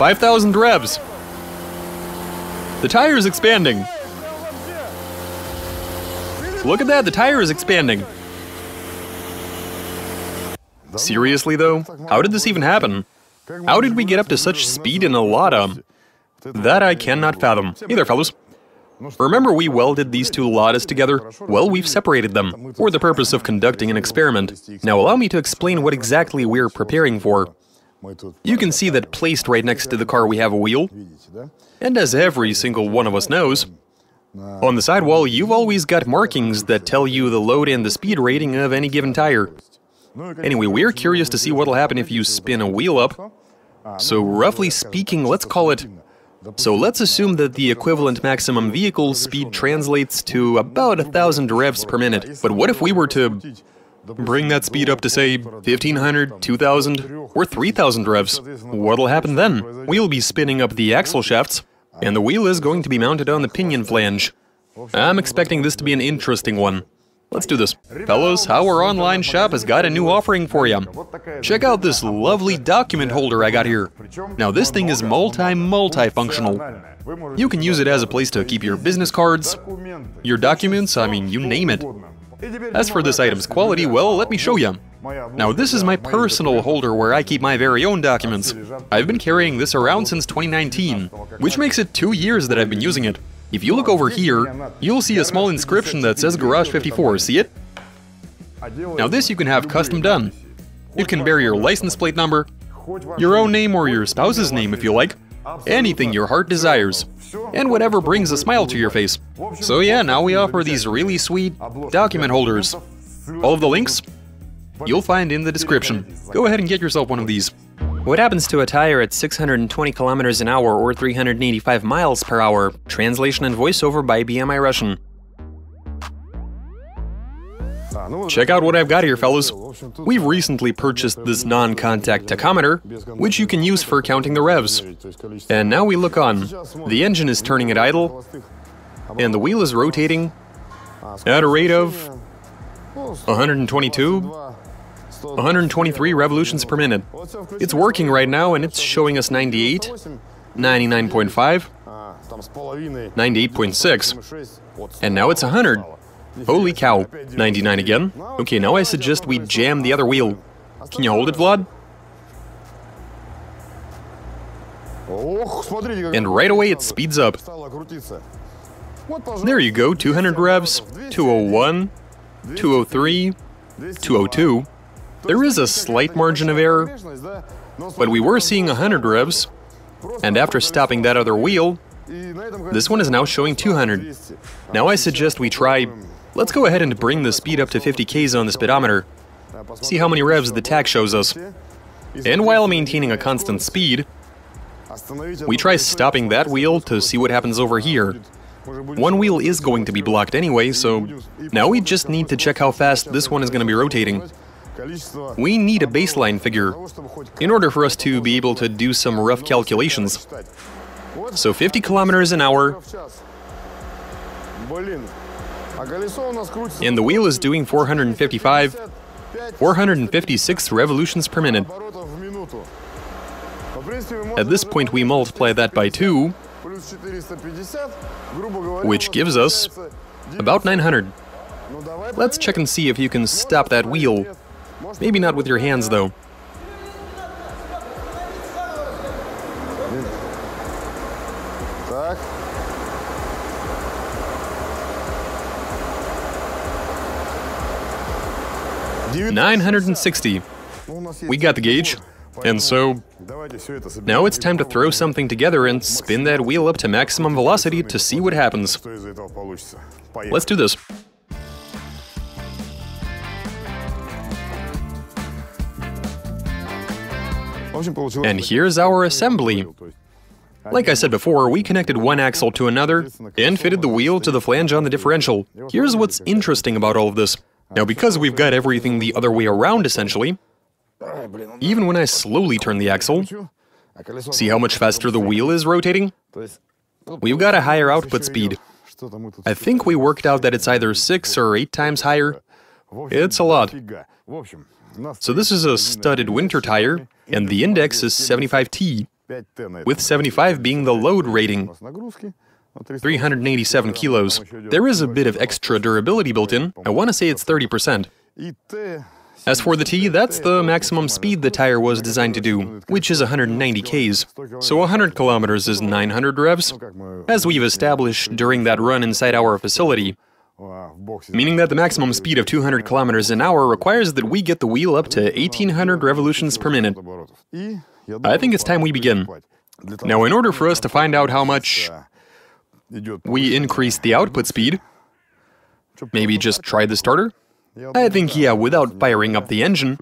5,000 revs. The tire is expanding. Look at that, the tire is expanding. Seriously though, how did this even happen? How did we get up to such speed in a Lada? That I cannot fathom. Hey there, fellows. Remember we welded these two Ladas together? Well, we've separated them, for the purpose of conducting an experiment. Now allow me to explain what exactly we're preparing for. You can see that placed right next to the car we have a wheel. And as every single one of us knows, on the sidewall you've always got markings that tell you the load and the speed rating of any given tire. Anyway, we're curious to see what'll happen if you spin a wheel up. So roughly speaking, let's call it so let's assume that the equivalent maximum vehicle speed translates to about a thousand revs per minute. But what if we were to bring that speed up to say 1500, 2000, or 3000 revs? What'll happen then? We'll be spinning up the axle shafts, and the wheel is going to be mounted on the pinion flange. I'm expecting this to be an interesting one. Let's do this. Fellows, our online shop has got a new offering for you. Check out this lovely document holder I got here. Now this thing is multi-multi-functional. You can use it as a place to keep your business cards, your documents, I mean, you name it. As for this item's quality, well, let me show you. Now this is my personal holder where I keep my very own documents. I've been carrying this around since 2019, which makes it two years that I've been using it. If you look over here, you'll see a small inscription that says Garage 54, see it? Now this you can have custom done. It can bear your license plate number, your own name or your spouse's name if you like, anything your heart desires, and whatever brings a smile to your face. So yeah, now we offer these really sweet document holders. All of the links you'll find in the description. Go ahead and get yourself one of these. What happens to a tire at 620 kilometers an hour or 385 miles per hour? Translation and voiceover by BMI Russian. Check out what I've got here, fellas. We've recently purchased this non-contact tachometer, which you can use for counting the revs. And now we look on. The engine is turning at idle, and the wheel is rotating at a rate of 122, 123 revolutions per minute. It's working right now and it's showing us 98, 99.5, 98.6, and now it's 100. Holy cow, 99 again? Okay, now I suggest we jam the other wheel. Can you hold it, Vlad? And right away it speeds up. There you go, 200 revs, 201, 203, 202. There is a slight margin of error, but we were seeing 100 revs, and after stopping that other wheel, this one is now showing 200. Now I suggest we try... Let's go ahead and bring the speed up to 50 k's on the speedometer. See how many revs the tach shows us. And while maintaining a constant speed, we try stopping that wheel to see what happens over here. One wheel is going to be blocked anyway, so now we just need to check how fast this one is going to be rotating. We need a baseline figure in order for us to be able to do some rough calculations. So 50 kilometers an hour, and the wheel is doing 455, 456 revolutions per minute. At this point we multiply that by 2, which gives us about 900. Let's check and see if you can stop that wheel Maybe not with your hands, though. Nine hundred and sixty. We got the gauge. And so, now it's time to throw something together and spin that wheel up to maximum velocity to see what happens. Let's do this. And here's our assembly. Like I said before, we connected one axle to another and fitted the wheel to the flange on the differential. Here's what's interesting about all of this. Now because we've got everything the other way around essentially, even when I slowly turn the axle, see how much faster the wheel is rotating? We've got a higher output speed. I think we worked out that it's either 6 or 8 times higher. It's a lot. So this is a studded winter tire, and the index is 75T. with 75 being the load rating. 387 kilos. There is a bit of extra durability built in. I want to say it's 30%. As for the T, that's the maximum speed the tire was designed to do, which is 190 Ks. So 100 kilometers is 900 revs, as we've established during that run inside our facility. Meaning that the maximum speed of 200 kilometers an hour requires that we get the wheel up to 1800 revolutions per minute. I think it's time we begin. Now, in order for us to find out how much we increase the output speed, maybe just try the starter? I think, yeah, without firing up the engine,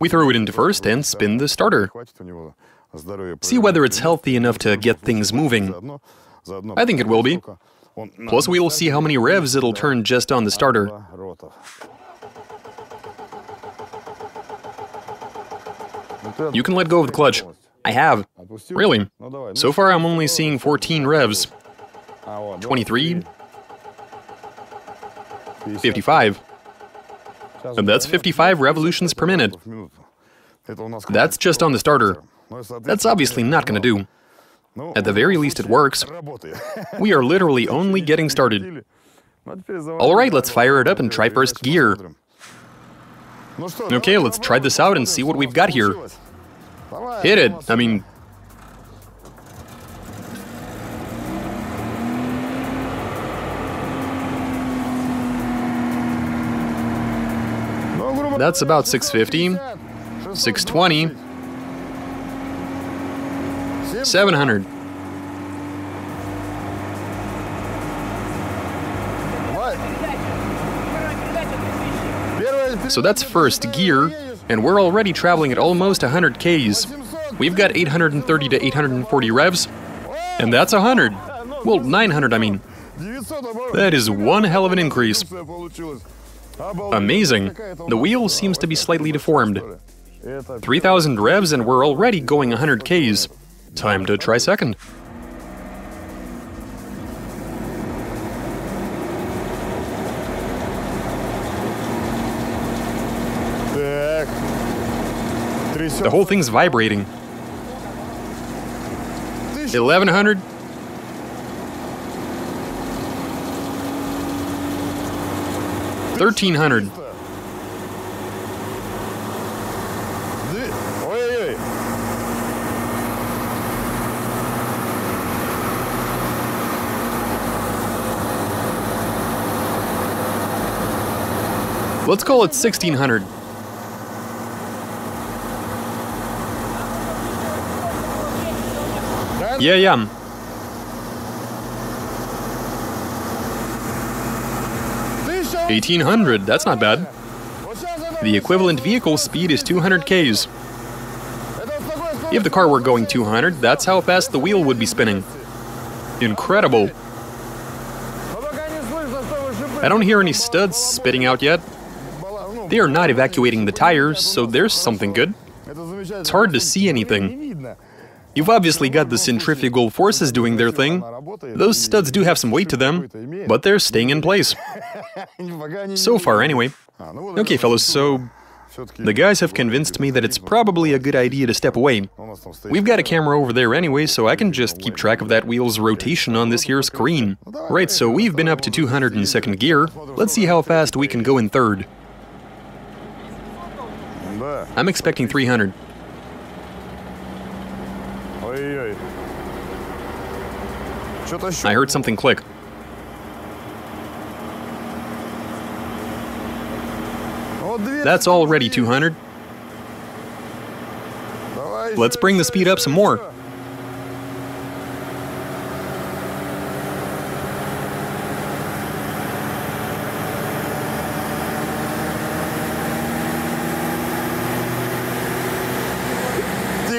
we throw it into first and spin the starter. See whether it's healthy enough to get things moving. I think it will be. Plus, we'll see how many revs it'll turn just on the starter. You can let go of the clutch. I have. Really? So far, I'm only seeing 14 revs. 23, 55. And that's 55 revolutions per minute. That's just on the starter. That's obviously not going to do. At the very least, it works. We are literally only getting started. Alright, let's fire it up and try first gear. Okay, let's try this out and see what we've got here. Hit it! I mean... That's about 650, 620, 700. So that's first gear, and we're already traveling at almost 100 Ks. We've got 830 to 840 revs, and that's 100. Well, 900, I mean. That is one hell of an increase. Amazing. The wheel seems to be slightly deformed. 3000 revs and we're already going 100 Ks. Time to try second. The whole thing's vibrating. 1100. Thirteen hundred. Let's call it 1600. Yeah, yeah. Eighteen hundred, that's not bad. The equivalent vehicle speed is 200 Ks. If the car were going 200, that's how fast the wheel would be spinning. Incredible. I don't hear any studs spitting out yet. They are not evacuating the tires, so there's something good. It's hard to see anything. You've obviously got the centrifugal forces doing their thing. Those studs do have some weight to them, but they're staying in place. So far, anyway. Okay, fellows, so the guys have convinced me that it's probably a good idea to step away. We've got a camera over there anyway, so I can just keep track of that wheel's rotation on this here screen. Right, so we've been up to 200 in second gear. Let's see how fast we can go in third. I'm expecting 300. I heard something click. That's already 200. Let's bring the speed up some more.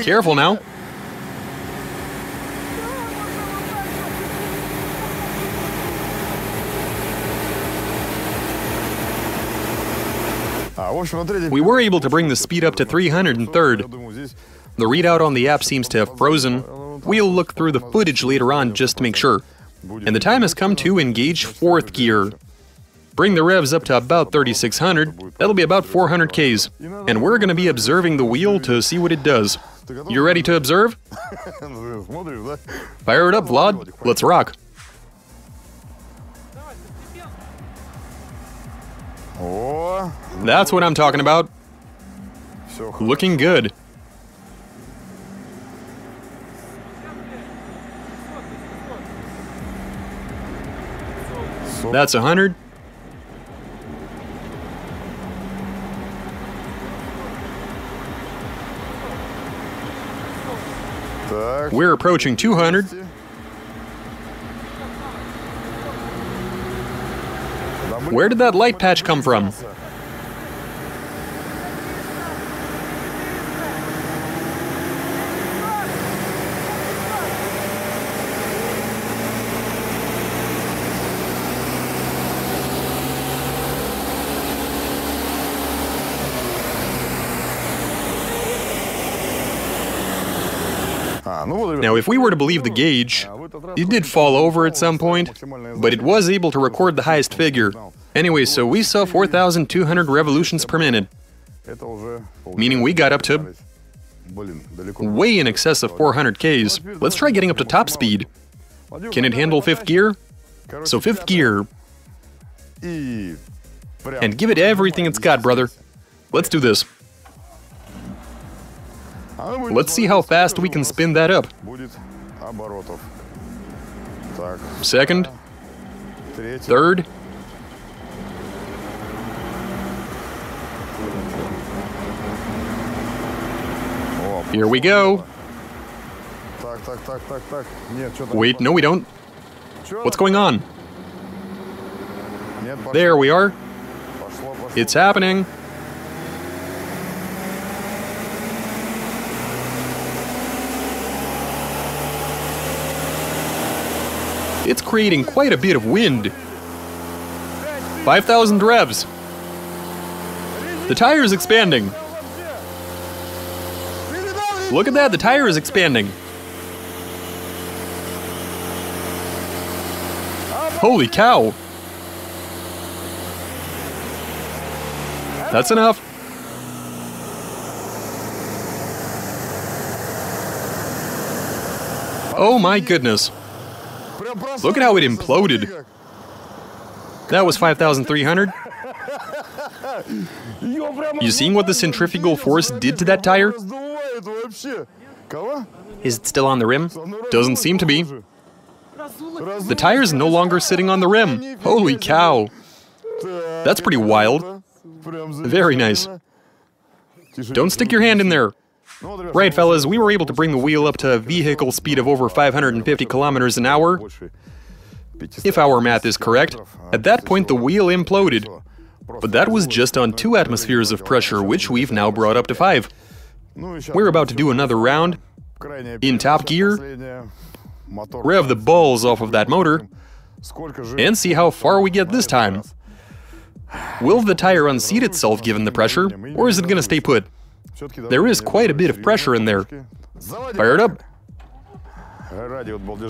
Careful now. We were able to bring the speed up to 300 in third. The readout on the app seems to have frozen. We'll look through the footage later on just to make sure. And the time has come to engage fourth gear. Bring the revs up to about 3600, that'll be about 400 Ks. And we're going to be observing the wheel to see what it does. You ready to observe? Fire it up, Vlad. Let's rock. That's what I'm talking about. Looking good. That's a hundred. We're approaching 200. Where did that light patch come from? Now, if we were to believe the gauge, it did fall over at some point, but it was able to record the highest figure. Anyway, so we saw 4,200 revolutions per minute, meaning we got up to way in excess of 400 Ks. Let's try getting up to top speed. Can it handle fifth gear? So fifth gear, and give it everything it's got, brother. Let's do this. Let's see how fast we can spin that up. Second, third, here we go. Wait, no we don't. What's going on? There we are. It's happening. It's creating quite a bit of wind. 5,000 revs. The tire is expanding. Look at that, the tire is expanding. Holy cow. That's enough. Oh my goodness. Look at how it imploded. That was 5,300. You seeing what the centrifugal force did to that tire? Is it still on the rim? Doesn't seem to be. The tire's no longer sitting on the rim. Holy cow. That's pretty wild. Very nice. Don't stick your hand in there. Right, fellas, we were able to bring the wheel up to a vehicle speed of over 550 kilometers an hour. If our math is correct, at that point the wheel imploded. But that was just on two atmospheres of pressure, which we've now brought up to five. We're about to do another round. In top gear, rev the balls off of that motor, and see how far we get this time. Will the tire unseat itself given the pressure, or is it gonna stay put? There is quite a bit of pressure in there. Fire it up.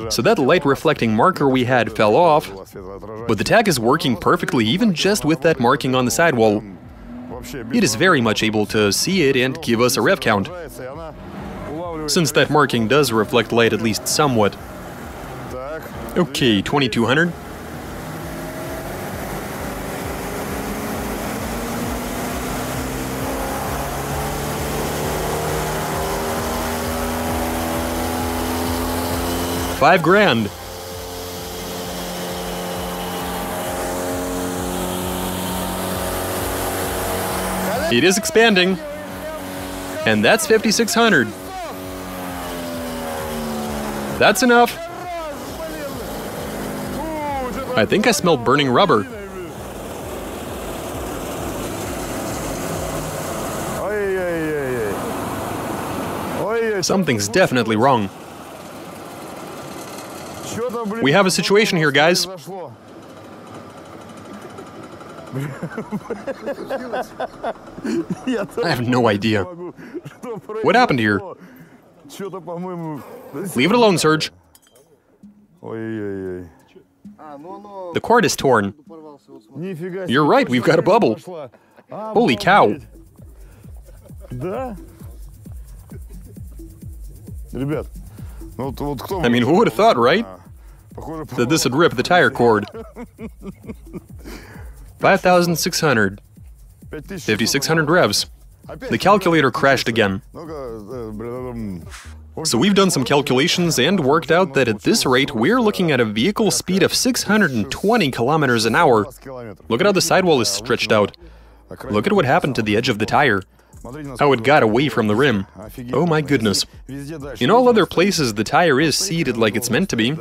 So that light reflecting marker we had fell off, but the tach is working perfectly even just with that marking on the sidewall. It is very much able to see it and give us a rev count. Since that marking does reflect light at least somewhat. Okay, 2200. Five grand. It is expanding. And that's 5,600. That's enough. I think I smell burning rubber. Something's definitely wrong. We have a situation here, guys. I have no idea. What happened here? Leave it alone, Serge. The cord is torn. You're right, we've got a bubble. Holy cow. I mean, who would have thought, right? That this would rip the tire cord. 5,600. 5,600 revs. The calculator crashed again. So we've done some calculations and worked out that at this rate, we're looking at a vehicle speed of 620 kilometers an hour. Look at how the sidewall is stretched out. Look at what happened to the edge of the tire. How it got away from the rim. Oh my goodness. In all other places, the tire is seated like it's meant to be.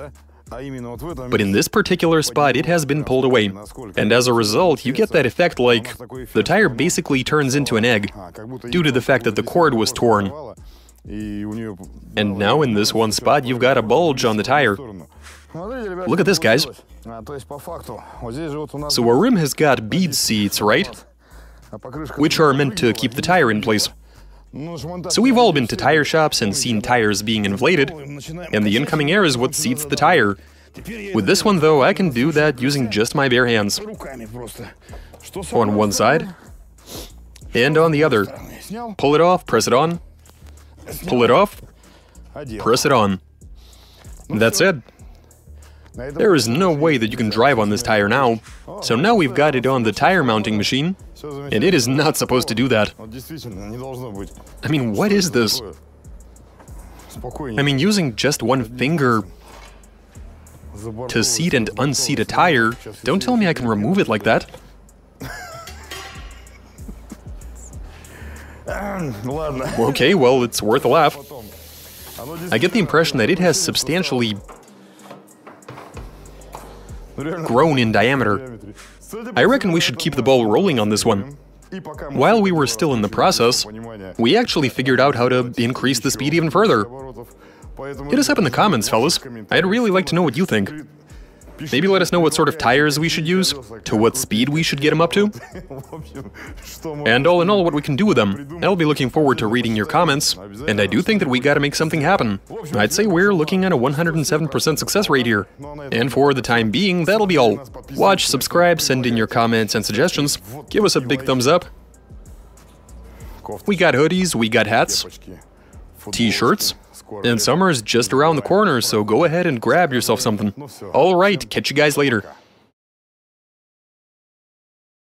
But in this particular spot, it has been pulled away. And as a result, you get that effect like the tire basically turns into an egg, due to the fact that the cord was torn. And now in this one spot, you've got a bulge on the tire. Look at this, guys. So our rim has got bead seats, right? Which are meant to keep the tire in place. So we've all been to tire shops and seen tires being inflated, and the incoming air is what seats the tire. With this one though, I can do that using just my bare hands. On one side, and on the other. Pull it off, press it on, pull it off, press it on. That's it. There is no way that you can drive on this tire now. So now we've got it on the tire mounting machine, and it is not supposed to do that. I mean, what is this? I mean, using just one finger to seat and unseat a tire, don't tell me I can remove it like that. Okay, well, it's worth a laugh. I get the impression that it has substantially grown in diameter. I reckon we should keep the ball rolling on this one. While we were still in the process, we actually figured out how to increase the speed even further. Hit us up in the comments, fellas. I'd really like to know what you think. Maybe let us know what sort of tires we should use, to what speed we should get them up to, and all in all, what we can do with them. I'll be looking forward to reading your comments, and I do think that we gotta make something happen. I'd say we're looking at a 107% success rate here. And for the time being, that'll be all. Watch, subscribe, send in your comments and suggestions, give us a big thumbs up. We got hoodies, we got hats, t-shirts, and summer is just around the corner, so go ahead and grab yourself something. Alright, catch you guys later.